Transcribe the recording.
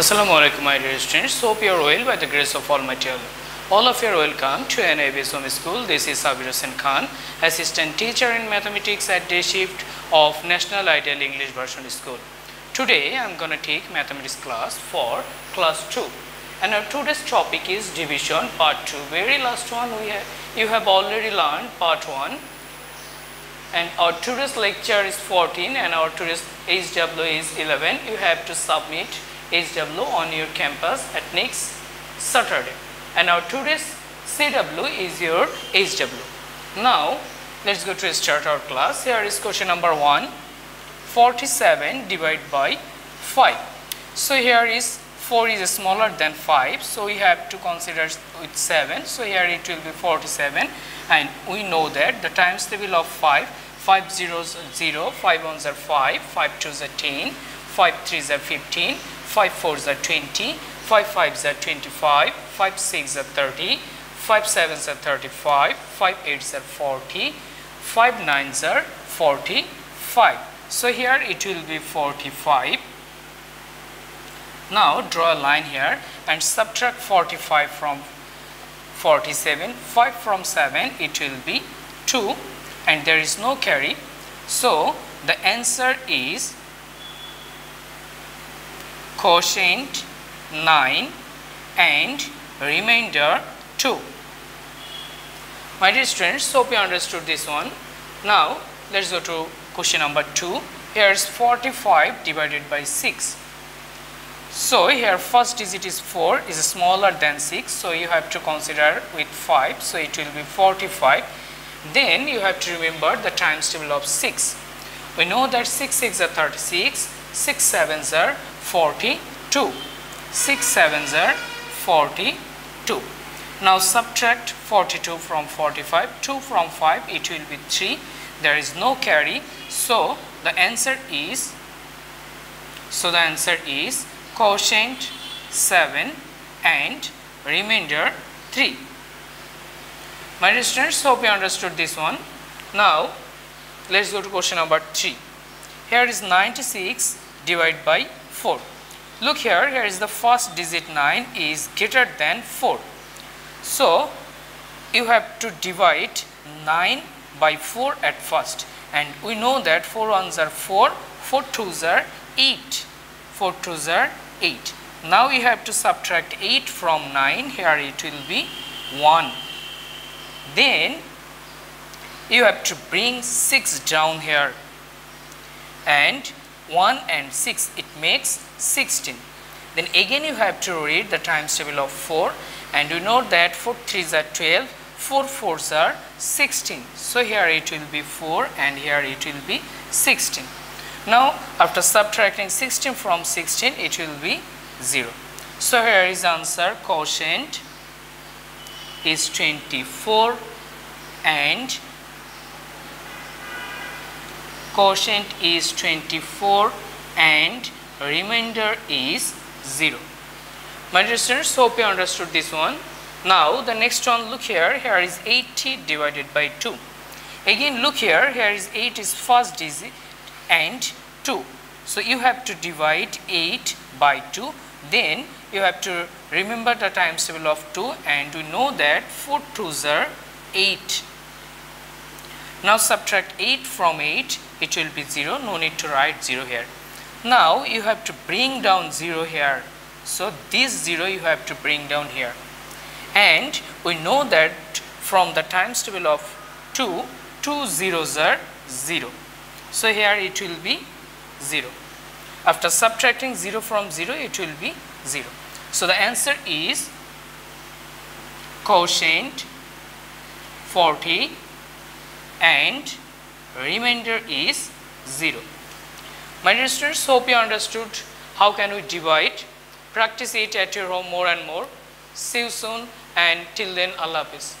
Assalamu alaikum my dear students. Hope you are well by the grace of Almighty Allah. All of you are welcome to NIEVS Home School. This is Abir Hossain Khan, Assistant Teacher in Mathematics at Day Shift of National Ideal English Version School. Today I am going to take Mathematics class for class 2. And our today's topic is division part 2. Very last one we have, you have already learned part 1 and our today's lecture is 14 and our today's HW is 11 you have to submit HW on your campus at next Saturday. And our today's CW is your HW now let's go to start our class. Here is question number 1 47 divided by 5 so here is 4 is smaller than 5 so we have to consider with 7 so here it will be 47 and we know that the times table of 5 5 zeros 0 5 ones are 5 5 twos are 10 5 threes are 15 5 fours are 20 5 fives are 25 5 6 are 30 5 sevens are 35 5 eights are 40 5 nines are 45 so here it will be 45 now draw a line here and subtract 45 from 47 5 from 7 it will be 2 and there is no carry. So the answer is quotient 9 and remainder 2 my dear students hope you understood this one. Now let's go to question number 2 here is 45 divided by 6 so here first digit is 4 is smaller than 6 so you have to consider with 5 so it will be 45 then you have to remember the times table of 6 we know that 6 6 are 36 6 7s are 42 6 7s are 42 now subtract 42 from 45 2 from 5 it will be 3 there is no carry so the answer is so the answer is quotient 7 and remainder 3. My students, hope you understood this one. Now, let us go to question number 3. Here is 96 divided by 4. Look here, here is the first digit 9 is greater than 4. So, you have to divide 9 by 4 at first and we know that 4 ones are 4, 4 twos are 8, 4 twos are 8. Now you have to subtract 8 from 9, here it will be 1. Then you have to bring 6 down here and 1 and 6 it makes 16. Then again you have to read the times table of 4 and you know that 4 3s are 12, 4 4s are 16. So here it will be 4 and here it will be 16. Now after subtracting 16 from 16 it will be 0. So here is answer quotient is 24 and quotient is 24 and remainder is 0. My dear students hope you understood this one. Now the next one look here here is 80 divided by 2. Again look here here is 8 is first digit and 2. So, you have to divide 8 by 2 then you have to remember the times table of 2 and we know that 4 2s are 8. Now, subtract 8 from 8 it will be 0 no need to write 0 here. Now, you have to bring down 0 here. So, this 0 you have to bring down here and we know that from the times table of 2 2 zeros are 0. So, here it will be 0. After subtracting 0 from 0, it will be 0. So, the answer is quotient 40 and remainder is 0. My dear students, hope you understood how can we divide. Practice it at your home more and more. See you soon and till then Allah Hafiz.